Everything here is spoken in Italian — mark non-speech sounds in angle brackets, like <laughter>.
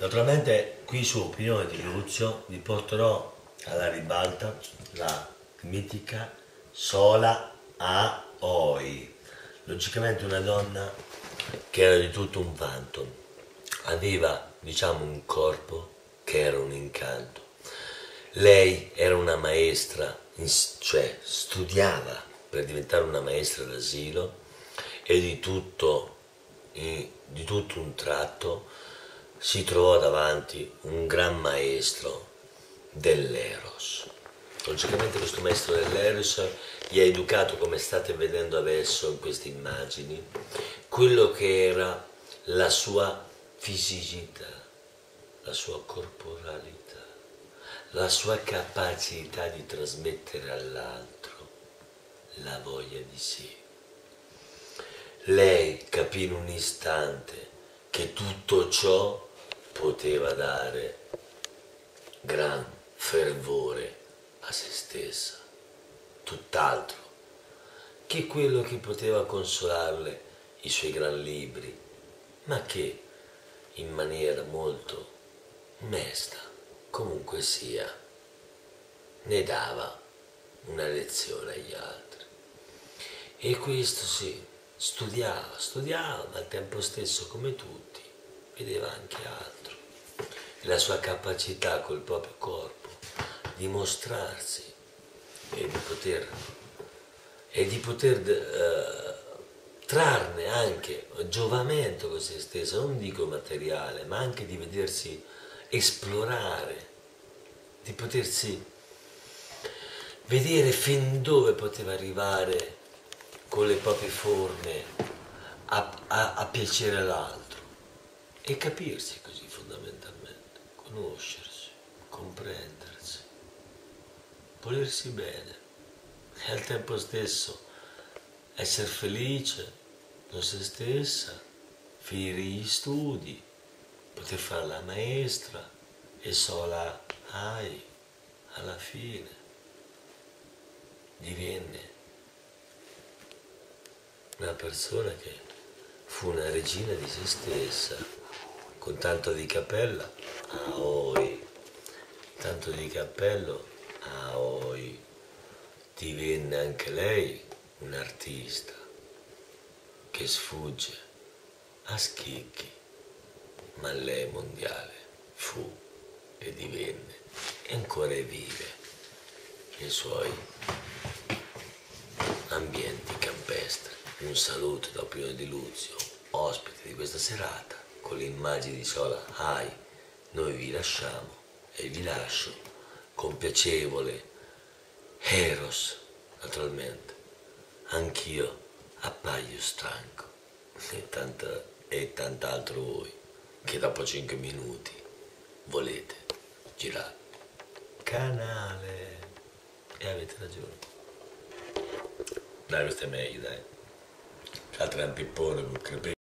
Naturalmente qui su Opinione di Luzio vi porterò alla ribalta la mitica Sola Aoi. Logicamente una donna che era di tutto un phantom, aveva diciamo un corpo che era un incanto. Lei era una maestra, cioè studiava per diventare una maestra d'asilo e di tutto, di tutto un tratto si trovò davanti un gran maestro dell'Eros. Logicamente questo maestro dell'Eros gli ha educato, come state vedendo adesso in queste immagini, quello che era la sua fisicità, la sua corporalità, la sua capacità di trasmettere all'altro la voglia di sé. Lei capì in un istante che tutto ciò poteva dare gran fervore a se stessa, tutt'altro che quello che poteva consolarle i suoi gran libri, ma che in maniera molto mesta, comunque sia, ne dava una lezione agli altri. E questo sì, studiava, studiava, al tempo stesso come tutti, vedeva anche altro. La sua capacità col proprio corpo di mostrarsi e di poter, e di poter uh, trarne anche giovamento con se stesso, non dico materiale, ma anche di vedersi esplorare, di potersi vedere fin dove poteva arrivare con le proprie forme a, a, a piacere all'altro e capirsi così fondamentalmente, conoscersi, comprendersi volersi bene e al tempo stesso essere felice con se stessa, finire gli studi, poter fare la maestra e sola hai alla fine divenne una persona che fu una regina di se stessa con tanto di cappella a oi tanto di cappello Aoi divenne anche lei un'artista che sfugge a schicchi, ma lei mondiale fu e divenne e ancora vive nei suoi ambienti campestri. Un saluto da Opinione di Luzio, ospite di questa serata, con le immagini di Sola Hai. Noi vi lasciamo e vi lascio con piacevole Eros, naturalmente. Anch'io appaio stanco <laughs> e, tanta, e tant'altro voi che dopo cinque minuti volete girare canale e avete ragione. Dai, questo è meglio, dai. L'altro è un pippone con crepe.